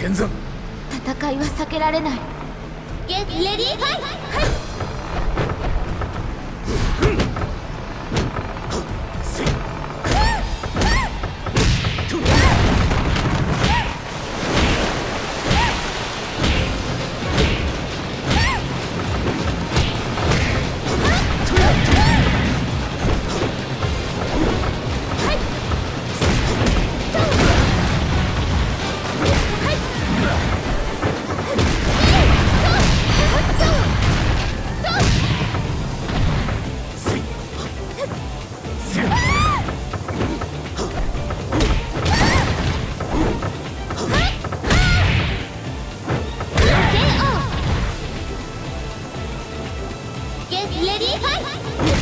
剣山。戦いは避けられない。ゲッレディーファイト！はい。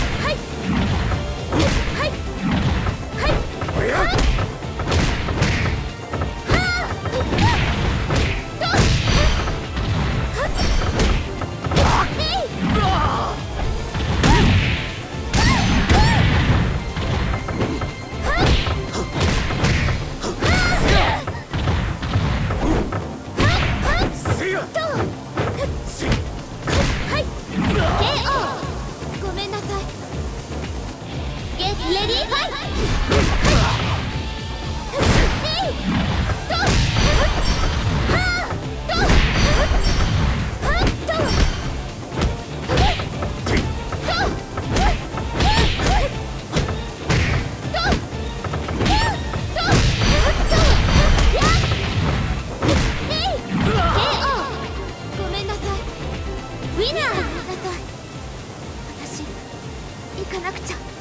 ごめんウィナー私行かなくちゃ